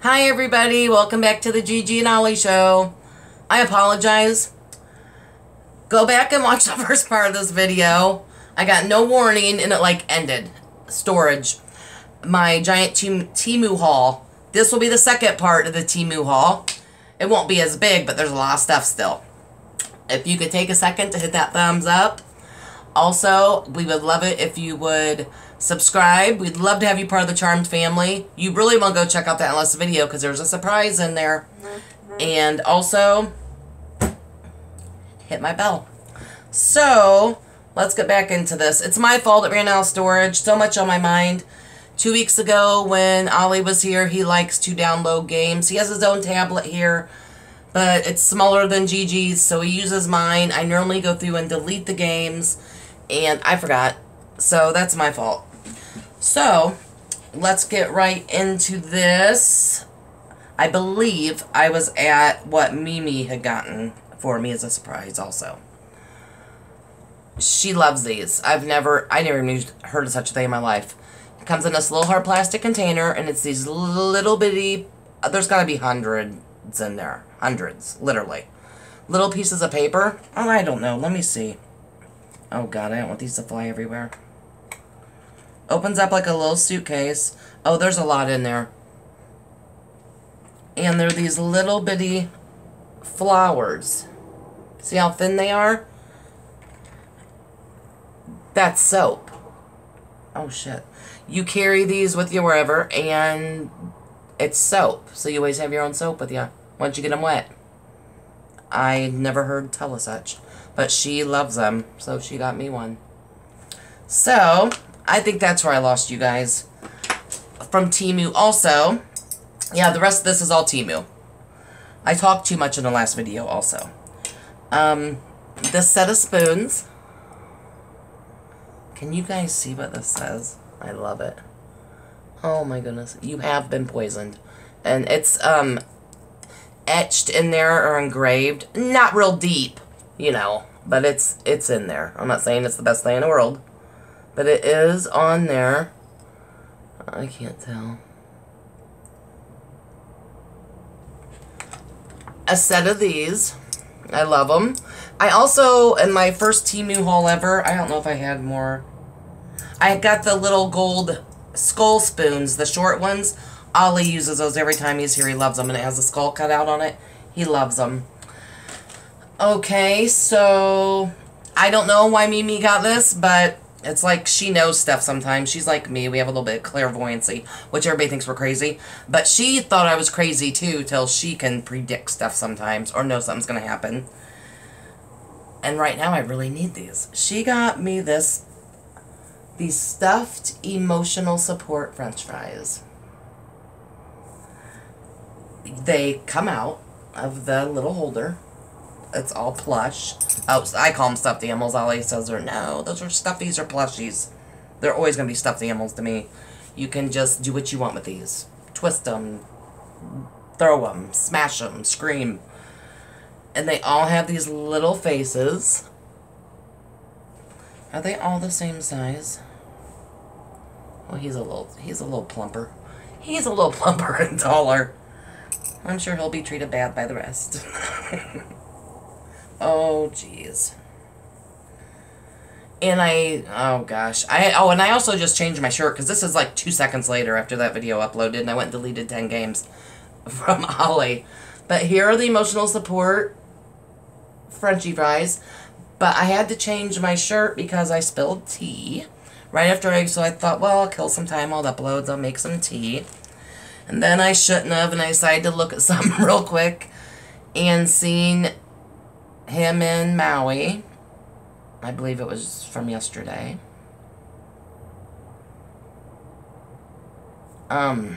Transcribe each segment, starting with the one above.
Hi everybody, welcome back to the Gigi and Ollie show. I apologize. Go back and watch the first part of this video. I got no warning and it like ended. Storage. My giant Temu haul. This will be the second part of the Temu haul. It won't be as big, but there's a lot of stuff still. If you could take a second to hit that thumbs up. Also, we would love it if you would subscribe. We'd love to have you part of the Charmed family. You really want to go check out that last video because there's a surprise in there. Mm-hmm. And also, hit my bell. So, let's get back into this. It's my fault it ran out of storage. So much on my mind. Two weeks ago when Ollie was here, he likes to download games. He has his own tablet here, but it's smaller than Gigi's, so he uses mine. I normally go through and delete the games, and I forgot. So that's my fault. So, let's get right into this. I believe I was at what Mimi had gotten for me as a surprise also. She loves these. I've never, I never even heard of such a thing in my life. It comes in this little hard plastic container, and it's these little bitty, there's got to be hundreds in there. Hundreds, literally. Little pieces of paper. Oh, I don't know. Let me see. Oh, God, I don't want these to fly everywhere. Opens up like a little suitcase. Oh, there's a lot in there. And they're these little bitty flowers. See how thin they are? That's soap. Oh, shit. You carry these with you wherever, and it's soap. So you always have your own soap with you once you get them wet. I never heard tell of such. But she loves them, so she got me one. So, I think that's where I lost you guys. From Temu also. Yeah, the rest of this is all Temu. I talked too much in the last video also. Um, this set of spoons. Can you guys see what this says? I love it. Oh my goodness. You have been poisoned. And it's, um, etched in there or engraved. Not real deep, you know, but it's, it's in there. I'm not saying it's the best thing in the world. But it is on there. I can't tell. A set of these. I love them. I also, in my first Temu haul ever, I don't know if I had more. I got the little gold skull spoons, the short ones. Ollie uses those every time he's here. He loves them, and it has a skull cut out on it. He loves them. Okay, so I don't know why Mimi got this, but it's like she knows stuff sometimes. She's like me. We have a little bit of clairvoyancy, which everybody thinks we're crazy. But she thought I was crazy too till she can predict stuff sometimes or know something's going to happen. And right now I really need these. She got me this, these stuffed emotional support french fries. They come out of the little holder it's all plush. Oh, I call them stuffed animals. Ollie says they're, no, those are stuffies or plushies. They're always going to be stuffed animals to me. You can just do what you want with these. Twist them, throw them, smash them, scream. And they all have these little faces. Are they all the same size? Well, he's a little, he's a little plumper. He's a little plumper and taller. I'm sure he'll be treated bad by the rest. Oh, jeez. And I, oh gosh. I Oh, and I also just changed my shirt because this is like two seconds later after that video uploaded and I went and deleted 10 games from Ollie. But here are the emotional support Frenchy fries. But I had to change my shirt because I spilled tea right after I, so I thought, well, I'll kill some time on uploads, I'll make some tea. And then I shouldn't have, and I decided to look at something real quick and seen him in Maui. I believe it was from yesterday. Um,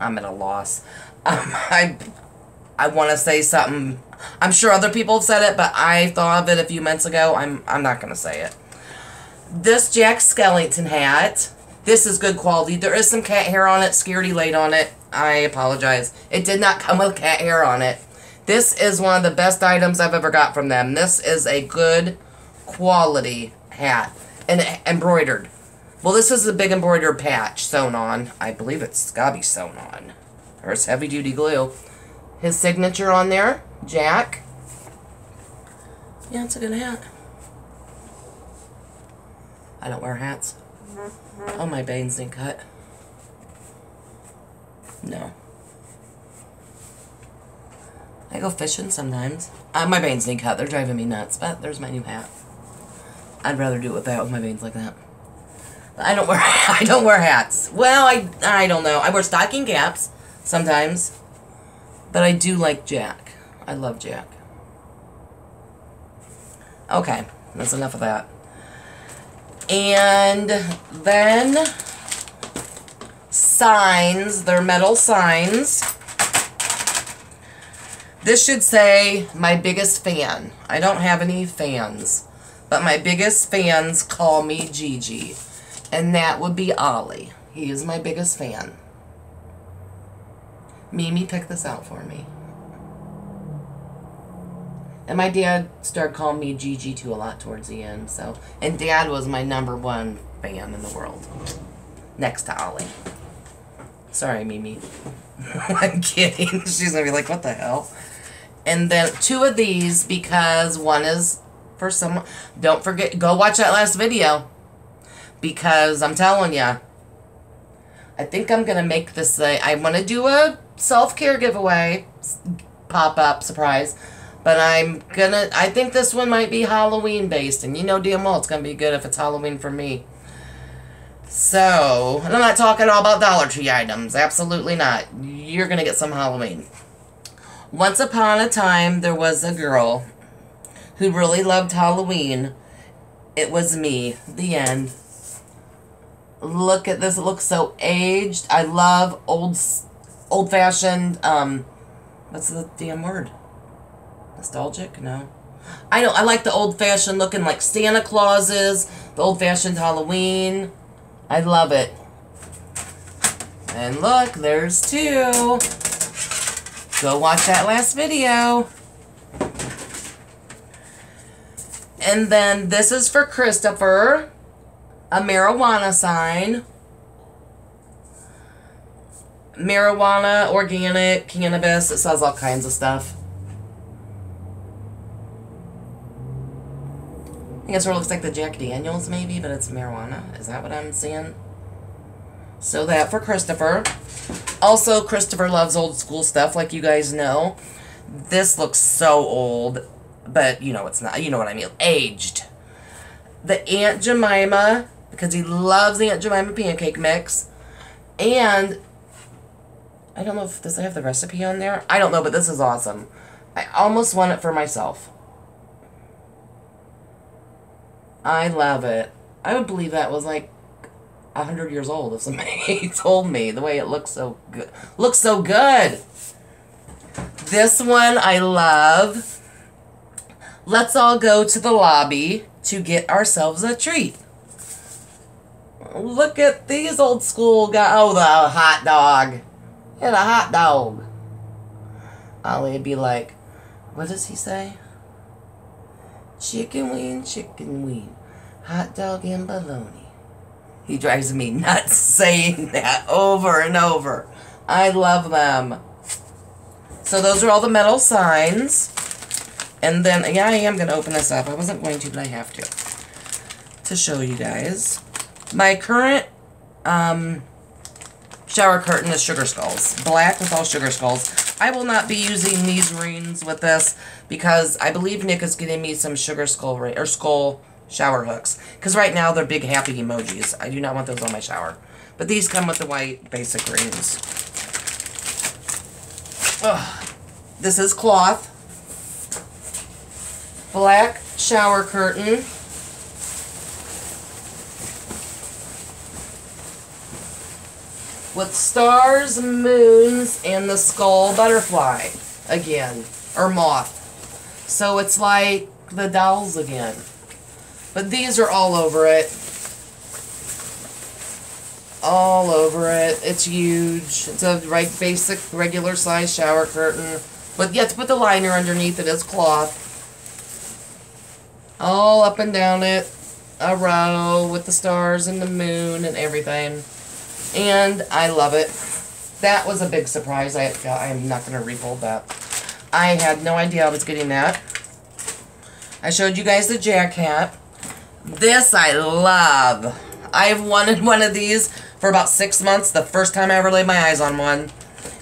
I'm at a loss. Um, I, I want to say something. I'm sure other people have said it, but I thought of it a few months ago. I'm, I'm not going to say it. This Jack Skellington hat. This is good quality. There is some cat hair on it. Scaredy laid on it. I apologize. It did not come with cat hair on it. This is one of the best items I've ever got from them. This is a good quality hat. And embroidered. Well, this is a big embroidered patch sewn on. I believe it's gotta be sewn on. There's heavy duty glue. His signature on there, Jack. Yeah, it's a good hat. I don't wear hats. Mm-hmm. Oh, my bangs didn't cut. No. I go fishing sometimes. Uh, my bangs need cut. They're driving me nuts. But there's my new hat. I'd rather do it without with my bangs like that. I don't wear I don't wear hats. Well, I I don't know. I wear stocking caps sometimes. But I do like Jack. I love Jack. Okay, that's enough of that. And then signs, they're metal signs. This should say my biggest fan. I don't have any fans, but my biggest fans call me Gigi, and that would be Ollie. He is my biggest fan. Mimi picked this out for me. And my dad started calling me Gigi too a lot towards the end. So, and dad was my number one fan in the world, next to Ollie. Sorry, Mimi. I'm kidding. She's gonna be like, "What the hell?" And then two of these because one is for someone. Don't forget, go watch that last video because I'm telling you. I think I'm gonna make this. A, I want to do a self care giveaway, pop up surprise but I'm gonna, I think this one might be Halloween based, and you know damn well it's gonna be good if it's Halloween for me. So, I'm not talking all about Dollar Tree items, absolutely not. You're gonna get some Halloween. Once upon a time, there was a girl who really loved Halloween. It was me. The end. Look at this. It looks so aged. I love old, old-fashioned, um, what's the damn word? Nostalgic? No. I know. I like the old-fashioned looking like Santa Clauses, the old-fashioned Halloween. I love it. And look, there's two. Go watch that last video. And then this is for Christopher. A marijuana sign. Marijuana, organic, cannabis. It says all kinds of stuff. I guess it looks like the Jack Daniels maybe, but it's marijuana. Is that what I'm seeing? So that for Christopher. Also, Christopher loves old school stuff, like you guys know. This looks so old, but you know it's not. You know what I mean. Aged. The Aunt Jemima, because he loves the Aunt Jemima pancake mix. And, I don't know if, does I have the recipe on there? I don't know, but this is awesome. I almost want it for myself. I love it. I would believe that was like a hundred years old if somebody told me the way it looks so good. Looks so good. This one I love. Let's all go to the lobby to get ourselves a treat. Look at these old school guys. Oh, the hot dog. Yeah, the hot dog. Ollie'd be like, what does he say? Chicken wing, chicken wing, hot dog and bologna. He drives me nuts saying that over and over. I love them. So those are all the metal signs. And then, yeah, I am going to open this up. I wasn't going to, but I have to. To show you guys. My current um, shower curtain is Sugar Skulls. Black with all Sugar Skulls. I will not be using these rings with this because I believe Nick is getting me some Sugar Skull or Skull shower hooks. Because right now they're big happy emojis. I do not want those on my shower. But these come with the white basic rings. Ugh. This is cloth. Black shower curtain. with stars, moons, and the skull butterfly again, or moth. So it's like the dolls again. But these are all over it. All over it. It's huge. It's a right basic regular size shower curtain. But you to put the liner underneath it as cloth. All up and down it. A row with the stars and the moon and everything and I love it. that was a big surprise. I I'm not gonna refold that. I had no idea I was getting that. I showed you guys the Jack hat. This I love. I've wanted one of these for about six months. The first time I ever laid my eyes on one.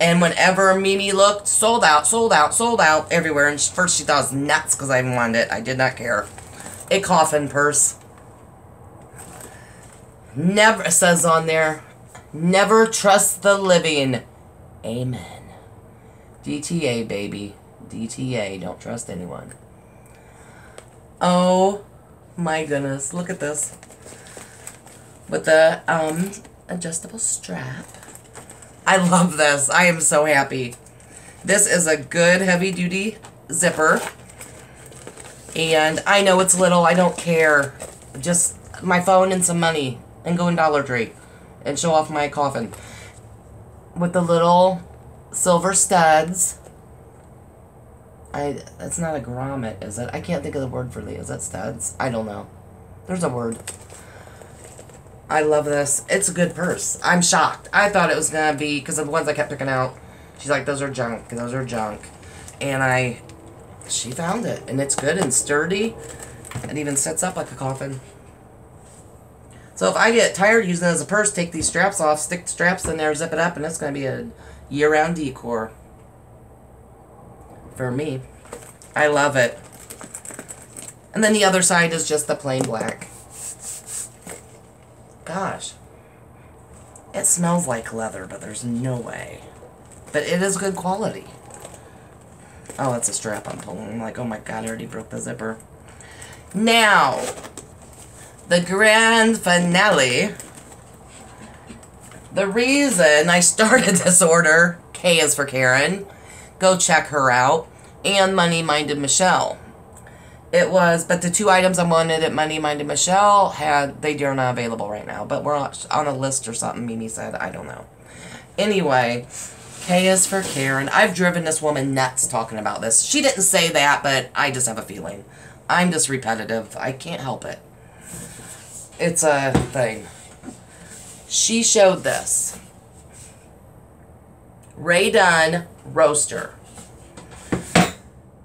And whenever Mimi looked, sold out, sold out, sold out everywhere. And first she thought I was nuts because I wanted it. I did not care. A coffin purse. Never, says on there, never trust the living. Amen. DTA, baby. DTA. Don't trust anyone. Oh my goodness. Look at this. With the um adjustable strap. I love this. I am so happy. This is a good heavy duty zipper. And I know it's little. I don't care. Just my phone and some money. And go in Dollar Tree. And show off my coffin. With the little silver studs. I That's not a grommet, is it? I can't think of the word for these. Is that studs? I don't know. There's a word. I love this. It's a good purse. I'm shocked. I thought it was going to be, because of the ones I kept picking out, she's like, those are junk. Those are junk. And I, she found it. And it's good and sturdy. It even sets up like a coffin. So if I get tired using it as a purse, take these straps off, stick the straps in there, zip it up, and it's going to be a year-round decor. For me. I love it. And then the other side is just the plain black. Gosh. It smells like leather, but there's no way. But it is good quality. Oh, that's a strap I'm pulling. I'm like, oh my god, I already broke the zipper. Now, the grand finale. The reason I started this order, K is for Karen, go check her out, and Money Minded Michelle. It was, but the two items I wanted at Money Minded Michelle had, they are not available right now, but we're on a list or something, Mimi said. I don't know. Anyway, K is for Karen. I've driven this woman nuts talking about this. She didn't say that, but I just have a feeling. I'm just repetitive. I can't help it. It's a thing. She showed this. Rae Dunn roaster.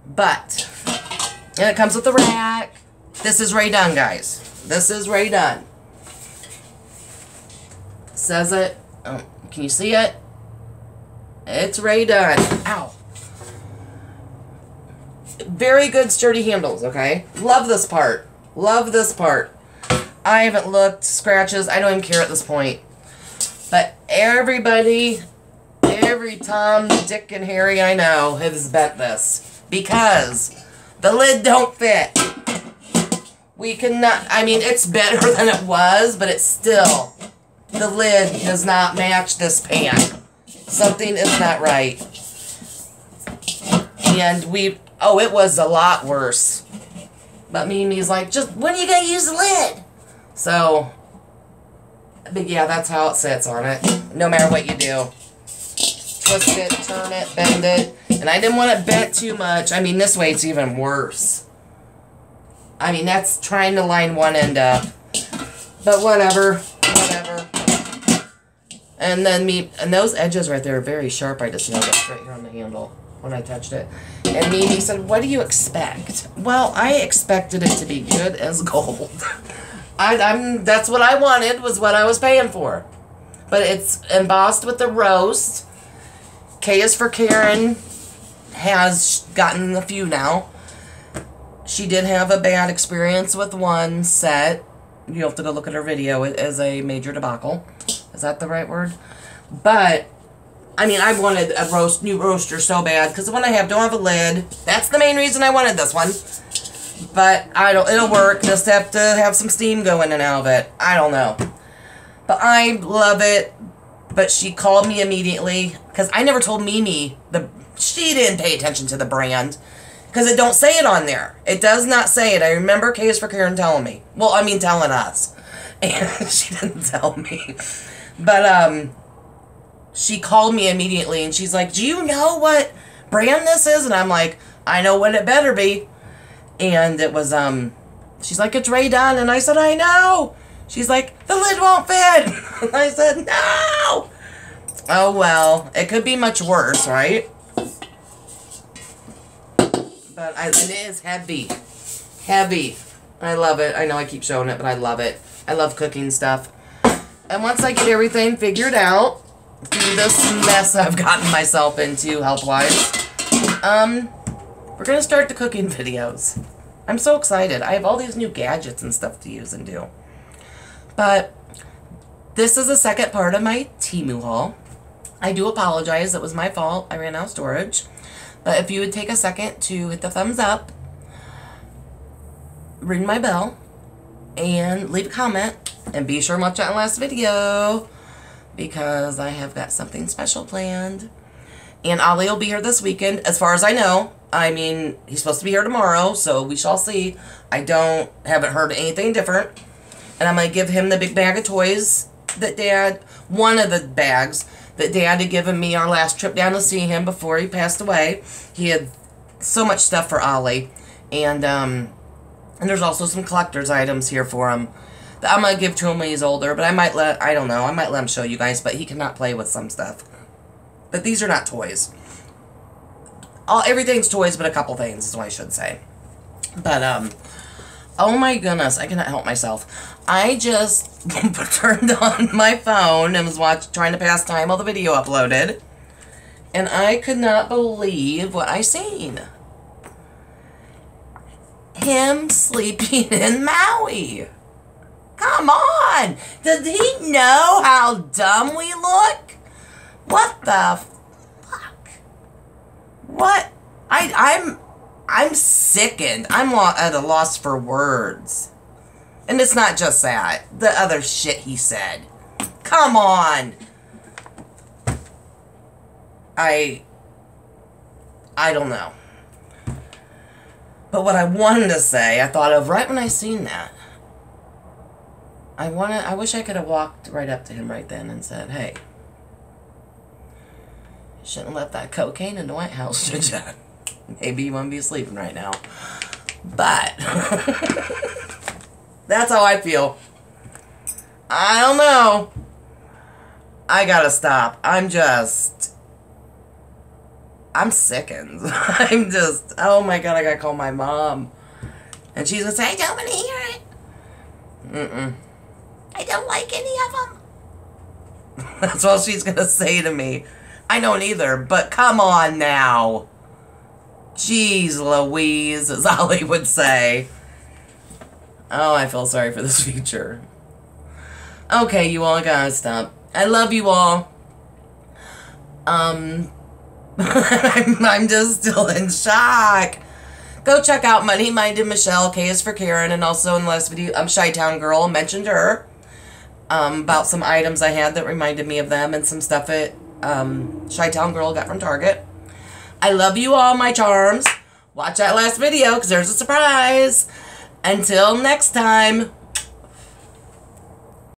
But and it comes with the rack. This is Rae Dunn, guys. This is Rae Dunn. Says it. Oh, can you see it? It's Rae Dunn. Ow. Very good sturdy handles, okay? Love this part. Love this part. I haven't looked. Scratches. I don't even care at this point. But everybody, every Tom, Dick, and Harry I know has bet this. Because the lid don't fit. We cannot, I mean, it's better than it was, but it's still, the lid does not match this pan. Something is not right. And we, oh, it was a lot worse. But Mimi's like, just, when are you going to use the lid? So, but yeah, that's how it sits on it. No matter what you do. Twist it, turn it, bend it. And I didn't want it bent too much. I mean, this way it's even worse. I mean, that's trying to line one end up. But whatever. Whatever. And then me, and those edges right there are very sharp. I just noticed right here on the handle when I touched it. And Mimi said, what do you expect? Well, I expected it to be good as gold. I, I'm, that's what I wanted, was what I was paying for. But it's embossed with the roast. K is for Karen has gotten a few now. She did have a bad experience with one set. You have to go look at her video. It is a major debacle. Is that the right word? But, I mean, I wanted a roast new roaster so bad because the one I have don't have a lid. That's the main reason I wanted this one. But I don't. It'll work. Just have to have some steam going in and out of it. I don't know. But I love it. But she called me immediately because I never told Mimi the she didn't pay attention to the brand because it don't say it on there. It does not say it. I remember K is for Karen telling me. Well, I mean telling us, and she didn't tell me. But um, she called me immediately and she's like, "Do you know what brand this is?" And I'm like, "I know what it better be." And it was um, she's like, "It's Rae Dunn," and I said, "I know." She's like, "The lid won't fit." I said, "No." Oh well, it could be much worse, right? But I, it is heavy. Heavy. I love it. I know I keep showing it, but I love it. I love cooking stuff. And once I get everything figured out, this mess I've gotten myself into health-wise, um, we're going to start the cooking videos. I'm so excited. I have all these new gadgets and stuff to use and do. But this is the second part of my Temu haul. I do apologize. It was my fault. I ran out of storage. But if you would take a second to hit the thumbs up, ring my bell, and leave a comment, and be sure to watch that last video because I have got something special planned. And Ollie will be here this weekend, as far as I know. I mean, he's supposed to be here tomorrow, so we shall see. I don't, haven't heard anything different. And I'm going to give him the big bag of toys that Dad, one of the bags that Dad had given me our last trip down to see him before he passed away. He had so much stuff for Ollie. And, um, and there's also some collector's items here for him that I'm to give to him when he's older. But I might let, I don't know, I might let him show you guys, but he cannot play with some stuff. But these are not toys. All, everything's toys but a couple things is what I should say. But, um, oh my goodness, I cannot help myself. I just turned on my phone and was watch, trying to pass time while the video uploaded. And I could not believe what I seen. Him sleeping in Maui. Come on! Does he know how dumb we look? What the fuck? What? I, I'm, I'm sickened. I'm at a loss for words. And it's not just that. The other shit he said. Come on! I... I don't know. But what I wanted to say, I thought of right when I seen that. I wanted, I wish I could have walked right up to him right then and said, hey, you shouldn't have left that cocaine in the White House, should you? Maybe you wouldn't be sleeping right now. But... That's how I feel. I don't know. I gotta stop. I'm just... I'm sickened. I'm just... Oh my god, I gotta call my mom. And she's gonna say, I don't wanna hear it. Mm-mm. I don't like any of them. That's all she's gonna say to me. I don't either, but come on now. Jeez Louise, as Ollie would say. Oh, I feel sorry for this future. Okay, you all gotta stop. I love you all. Um, I'm, I'm just still in shock. Go check out Money Minded Michelle, K is for Karen, and also in the last video, um, Chi-Town Girl mentioned her. Um, about some items I had that reminded me of them and some stuff that um, Chi-Town Girl got from Target. I love you all, my charms. Watch that last video because there's a surprise. Until next time.